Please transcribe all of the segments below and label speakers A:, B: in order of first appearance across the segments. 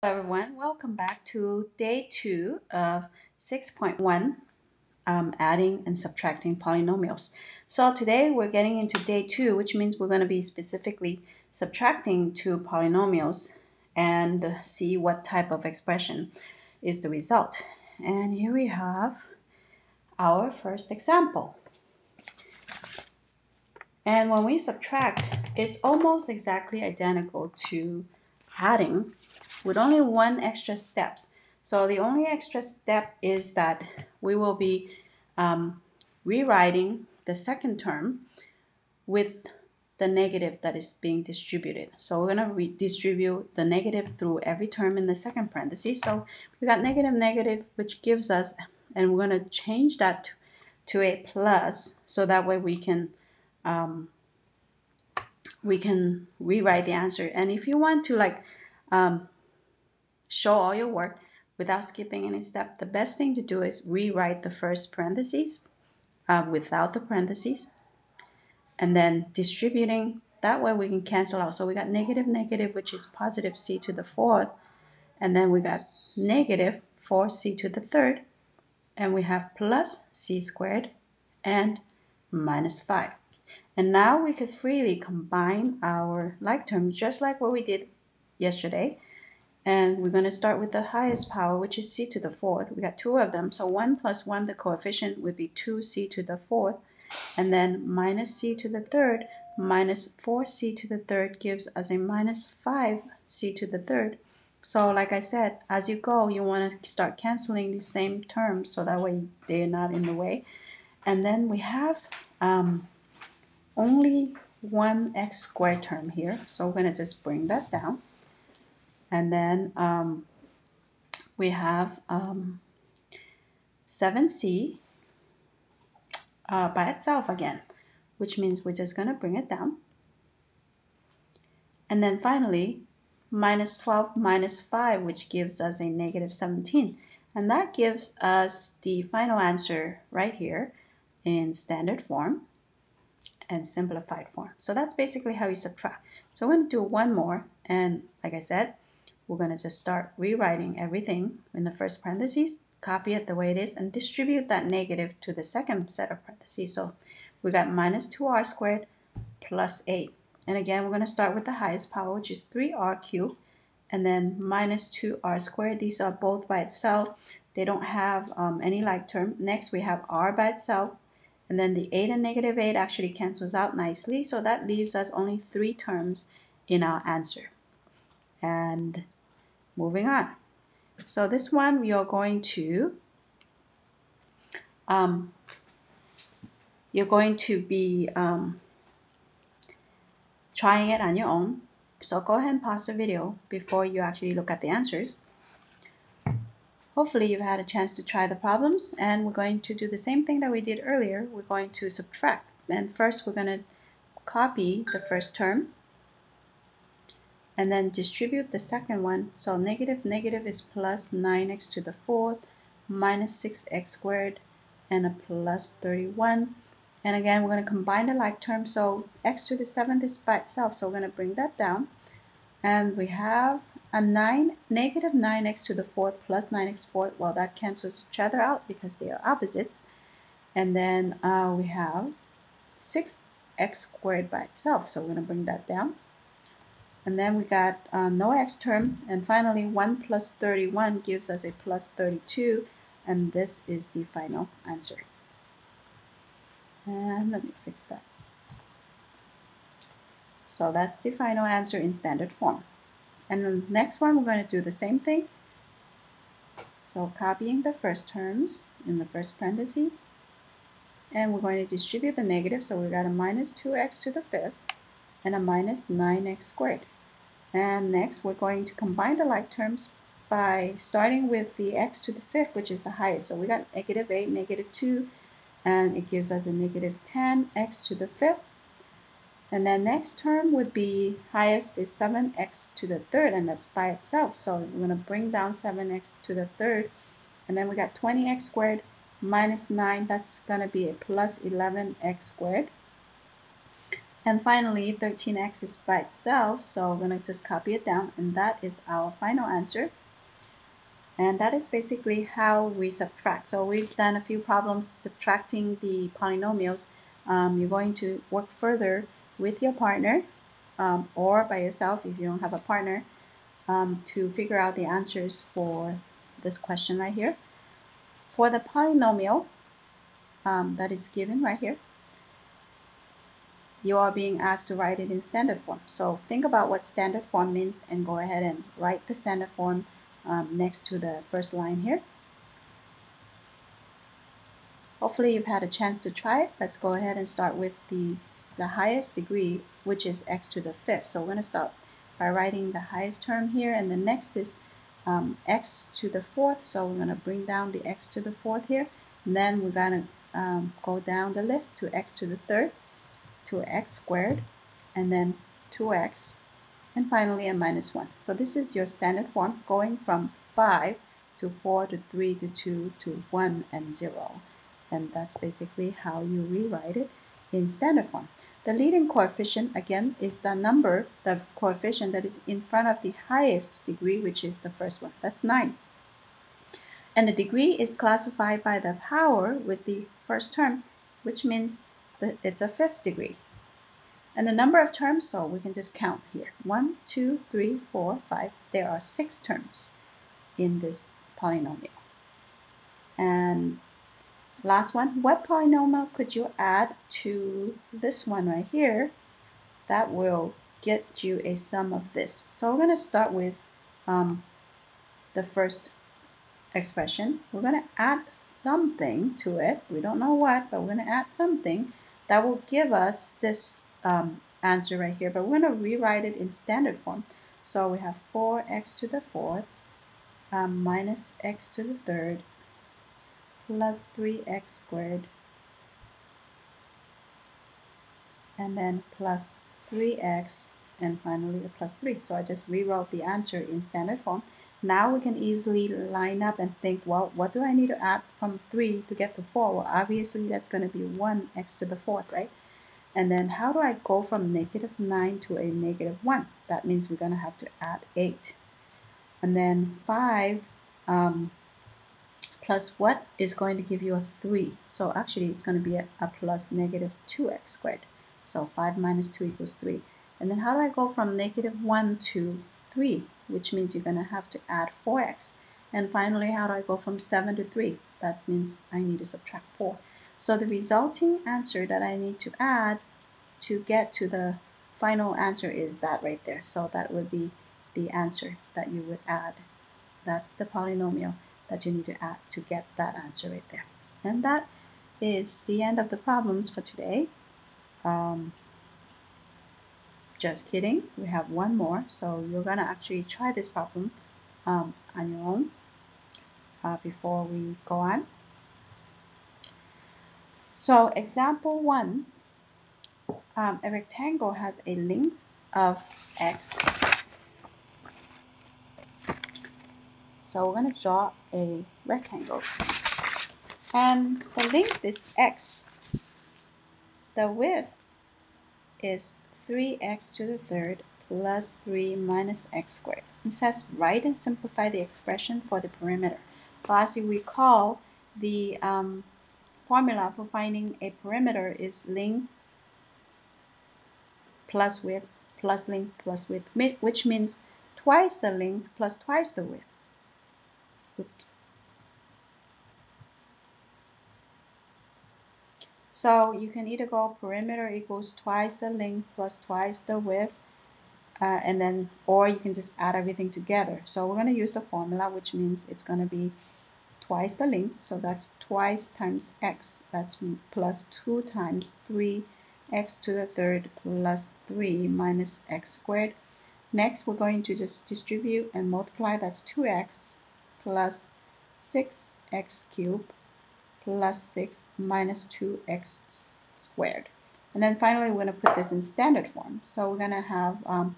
A: Hello everyone, welcome back to day two of 6.1 um, adding and subtracting polynomials. So today we're getting into day two, which means we're going to be specifically subtracting two polynomials and see what type of expression is the result. And here we have our first example. And when we subtract, it's almost exactly identical to adding with only one extra steps. So the only extra step is that we will be um, rewriting the second term with the negative that is being distributed. So we're going to redistribute the negative through every term in the second parenthesis. So we got negative negative, which gives us, and we're going to change that to, to a plus, so that way we can um, we can rewrite the answer. And if you want to like um, show all your work without skipping any step, the best thing to do is rewrite the first parentheses uh, without the parentheses and then distributing. That way we can cancel out. So we got negative negative, which is positive c to the fourth. And then we got negative 4c to the third. And we have plus c squared and minus 5. And now we could freely combine our like terms just like what we did yesterday and we're going to start with the highest power, which is c to the fourth. We got two of them. So 1 plus 1, the coefficient would be 2c to the fourth. And then minus c to the third minus 4c to the third gives us a minus 5c to the third. So like I said, as you go, you want to start canceling the same terms so that way they're not in the way. And then we have um, only one x squared term here. So we're going to just bring that down. And then um, we have um, 7c uh, by itself again, which means we're just going to bring it down. And then finally, minus 12 minus 5, which gives us a negative 17. And that gives us the final answer right here in standard form and simplified form. So that's basically how you subtract. So we're going to do one more. And like I said, we're going to just start rewriting everything in the first parentheses, copy it the way it is, and distribute that negative to the second set of parentheses. So we got minus 2r squared plus 8. And again, we're going to start with the highest power, which is 3r cubed, and then minus 2r squared. These are both by itself. They don't have um, any like term. Next, we have r by itself, and then the 8 and negative 8 actually cancels out nicely. So that leaves us only three terms in our answer. And moving on. So this one you're going to um, you're going to be um, trying it on your own. So go ahead and pause the video before you actually look at the answers. Hopefully you've had a chance to try the problems and we're going to do the same thing that we did earlier. We're going to subtract. And first we're going to copy the first term and then distribute the second one. So negative negative is plus 9x to the fourth minus 6x squared and a plus 31. And again, we're going to combine the like terms. So x to the seventh is by itself. So we're going to bring that down. And we have a 9, negative 9x to the fourth plus 9x fourth. Well, that cancels each other out because they are opposites. And then uh, we have 6x squared by itself. So we're going to bring that down. And then we got um, no x term. And finally, 1 plus 31 gives us a plus 32. And this is the final answer. And let me fix that. So that's the final answer in standard form. And the next one, we're going to do the same thing. So copying the first terms in the first parentheses. And we're going to distribute the negative. So we got a minus 2x to the fifth and a minus 9x squared. And next, we're going to combine the like terms by starting with the x to the fifth, which is the highest. So we got negative 8, negative 2, and it gives us a negative 10 x to the fifth. And then next term would be highest is 7x to the third, and that's by itself. So we're going to bring down 7x to the third. And then we got 20x squared minus 9. That's going to be a plus 11x squared. And finally, 13x is by itself, so I'm going to just copy it down, and that is our final answer. And that is basically how we subtract. So we've done a few problems subtracting the polynomials. Um, you're going to work further with your partner um, or by yourself if you don't have a partner um, to figure out the answers for this question right here. For the polynomial um, that is given right here, you are being asked to write it in standard form. So think about what standard form means and go ahead and write the standard form um, next to the first line here. Hopefully you've had a chance to try it. Let's go ahead and start with the, the highest degree, which is x to the fifth. So we're going to start by writing the highest term here, and the next is um, x to the fourth. So we're going to bring down the x to the fourth here. And then we're going to um, go down the list to x to the third, to x squared, and then 2x and finally a minus 1. So this is your standard form going from 5 to 4 to 3 to 2 to 1 and 0. And that's basically how you rewrite it in standard form. The leading coefficient, again, is the number, the coefficient that is in front of the highest degree, which is the first one. That's 9. And the degree is classified by the power with the first term, which means it's a fifth degree. And the number of terms, so we can just count here. One, two, three, four, five. There are six terms in this polynomial. And last one, what polynomial could you add to this one right here that will get you a sum of this? So we're going to start with um, the first expression. We're going to add something to it. We don't know what, but we're going to add something that will give us this um, answer right here, but we're going to rewrite it in standard form. So we have 4x to the fourth um, minus x to the third plus 3x squared and then plus 3x and finally a plus 3. So I just rewrote the answer in standard form. Now we can easily line up and think, well, what do I need to add from 3 to get to 4? Well, obviously that's going to be 1x to the fourth, right? And then how do I go from negative 9 to a negative 1? That means we're going to have to add 8. And then 5 um, plus what is going to give you a 3? So actually it's going to be a, a plus negative 2x squared. So 5 minus 2 equals 3. And then how do I go from negative 1 to 3? Which means you're going to have to add 4x. And finally, how do I go from 7 to 3? That means I need to subtract 4. So the resulting answer that I need to add to get to the final answer is that right there. So that would be the answer that you would add. That's the polynomial that you need to add to get that answer right there. And that is the end of the problems for today. Um, just kidding, we have one more. So you're gonna actually try this problem um, on your own uh, before we go on. So example one, um, a rectangle has a length of x. So we're to draw a rectangle. And the length is x. The width is 3x to the third plus 3 minus x squared. It says write and simplify the expression for the perimeter. So as you recall, the um, formula for finding a perimeter is length plus width plus length plus width, which means twice the length plus twice the width. Oops. So you can either go perimeter equals twice the length plus twice the width, uh, and then, or you can just add everything together. So we're going to use the formula, which means it's going to be twice the length, so that's twice times x, that's plus 2 times 3 x to the third plus 3 minus x squared. Next, we're going to just distribute and multiply. That's 2x plus 6x cubed plus 6 minus 2x squared. And then finally, we're going to put this in standard form. So we're going to have um,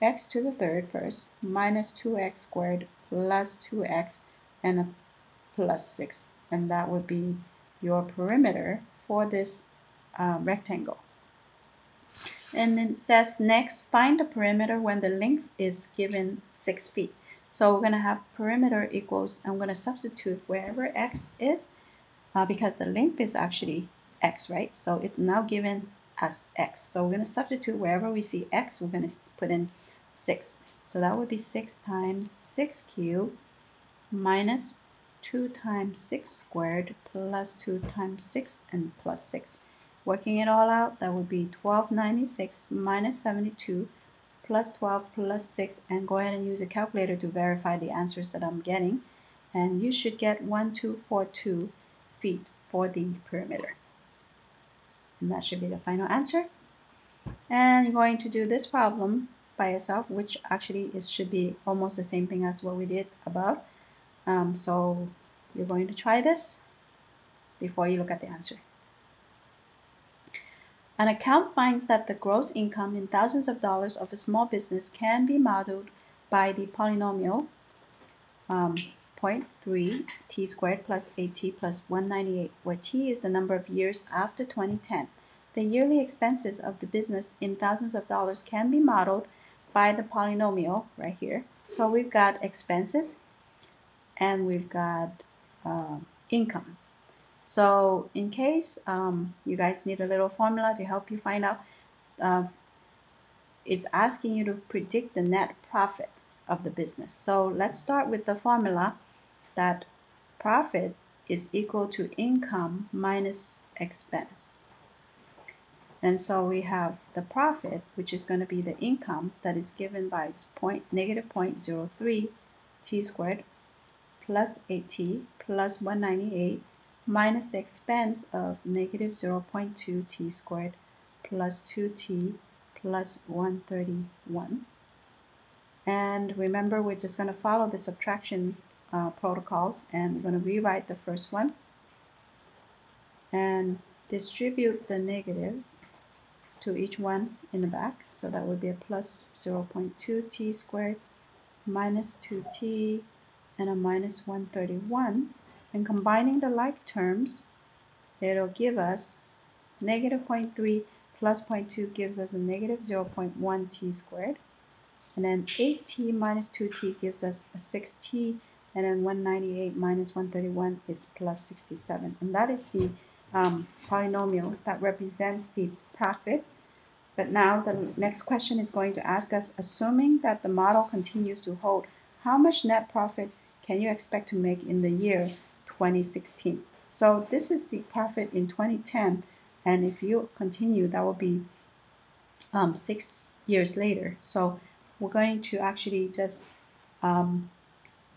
A: x to the third first minus 2x squared plus 2x and a plus 6. And that would be your perimeter for this uh, rectangle. And it says next, find the perimeter when the length is given 6 feet. So we're going to have perimeter equals, I'm going to substitute wherever x is uh, because the length is actually x, right? So it's now given as x. So we're going to substitute wherever we see x, we're going to put in 6. So that would be 6 times 6 cubed minus 2 times 6 squared plus 2 times 6 and plus 6. Working it all out, that would be 1296 minus 72 plus 12 plus 6 and go ahead and use a calculator to verify the answers that I'm getting. And you should get 1242 feet for the perimeter. And that should be the final answer. And you're going to do this problem by yourself, which actually is should be almost the same thing as what we did above. Um, so you're going to try this before you look at the answer. An account finds that the gross income in thousands of dollars of a small business can be modeled by the polynomial um, 0.3 t squared plus 8t plus 198, where t is the number of years after 2010. The yearly expenses of the business in thousands of dollars can be modeled by the polynomial right here. So we've got expenses and we've got uh, income. So in case um, you guys need a little formula to help you find out, uh, it's asking you to predict the net profit of the business. So let's start with the formula that profit is equal to income minus expense. And so we have the profit, which is going to be the income that is given by its point, negative 0.03 t squared plus 8t plus 198 minus the expense of negative 0.2 t squared plus 2t plus 131. And remember, we're just going to follow the subtraction uh, protocols and we're going to rewrite the first one and distribute the negative to each one in the back. So that would be a plus 0.2 t squared minus 2t and a minus 131 and combining the like terms, it'll give us negative 0.3 plus 0.2 gives us a negative 0.1 t squared. And then 8t minus 2t gives us a 6t. And then 198 minus 131 is plus 67. And that is the um, polynomial that represents the profit. But now the next question is going to ask us, assuming that the model continues to hold, how much net profit can you expect to make in the year 2016. So this is the profit in 2010. And if you continue, that will be um, six years later. So we're going to actually just um,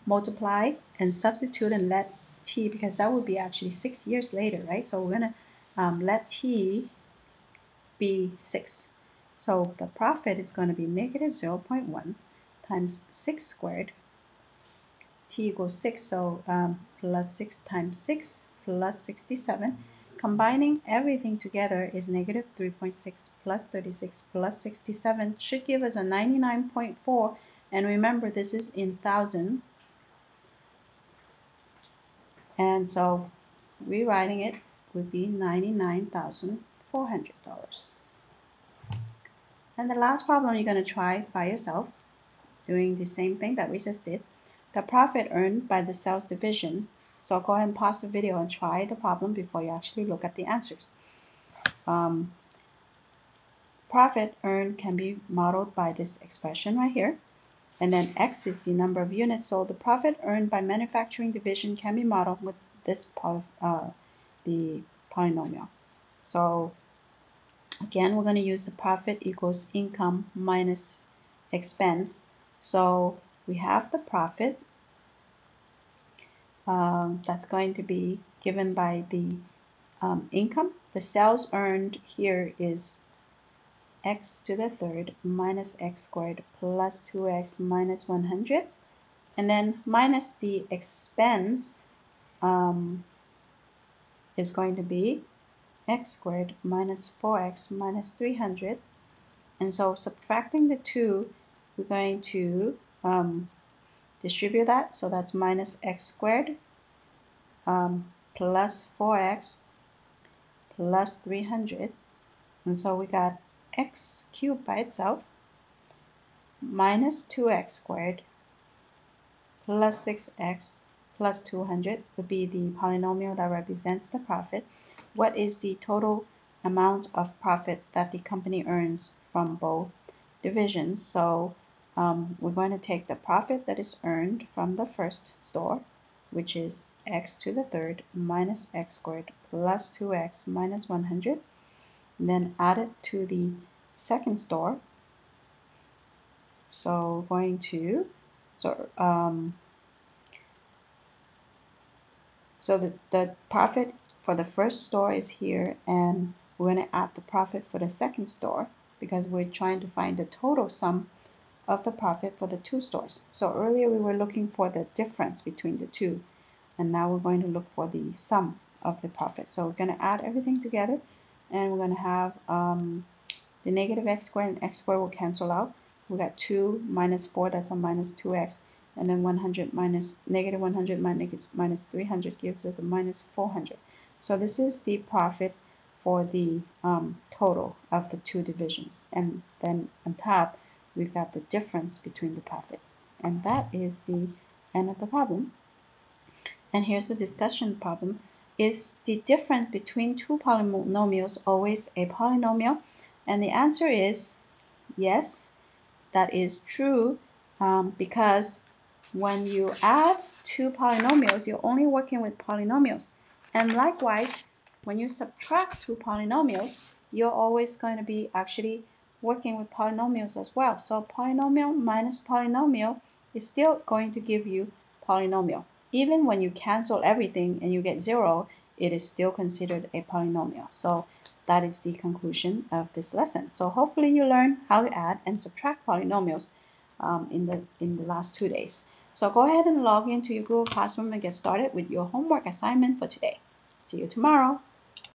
A: multiply and substitute and let t, because that would be actually six years later, right? So we're going to um, let t be 6. So the profit is going to be negative 0.1 times 6 squared t equals 6, so um, plus 6 times 6 plus 67. Combining everything together is negative 3.6 plus 36 plus 67 should give us a 99.4 and remember this is in thousand and so rewriting it would be $99,400 and the last problem you're going to try by yourself doing the same thing that we just did the profit earned by the sales division. So go ahead and pause the video and try the problem before you actually look at the answers. Um, profit earned can be modeled by this expression right here. And then X is the number of units. sold. the profit earned by manufacturing division can be modeled with this part of uh, the polynomial. So again, we're going to use the profit equals income minus expense. So we have the profit um, that's going to be given by the um, income. The sales earned here is x to the third minus x squared plus 2x minus 100 and then minus the expense um, is going to be x squared minus 4x minus 300 and so subtracting the two we're going to um, distribute that. So that's minus x squared um, plus 4x plus 300. And so we got x cubed by itself minus 2x squared plus 6x plus 200 would be the polynomial that represents the profit. What is the total amount of profit that the company earns from both divisions? So um, we're going to take the profit that is earned from the first store, which is x to the third minus x squared plus 2x minus 100, and then add it to the second store. So going to, so um, so the, the profit for the first store is here, and we're going to add the profit for the second store because we're trying to find the total sum of the profit for the two stores. So earlier we were looking for the difference between the two, and now we're going to look for the sum of the profit. So we're going to add everything together, and we're going to have um, the negative x squared and x squared will cancel out. We got 2 minus 4, that's a minus 2x, and then 100 minus negative 100 minus, minus 300 gives us a minus 400. So this is the profit for the um, total of the two divisions. And then on top, we've got the difference between the profits. And that is the end of the problem. And here's the discussion problem. Is the difference between two polynomials always a polynomial? And the answer is yes, that is true um, because when you add two polynomials, you're only working with polynomials. And likewise, when you subtract two polynomials, you're always going to be actually working with polynomials as well. So polynomial minus polynomial is still going to give you polynomial. Even when you cancel everything and you get zero, it is still considered a polynomial. So that is the conclusion of this lesson. So hopefully you learn how to add and subtract polynomials um, in, the, in the last two days. So go ahead and log into your Google Classroom and get started with your homework assignment for today. See you tomorrow.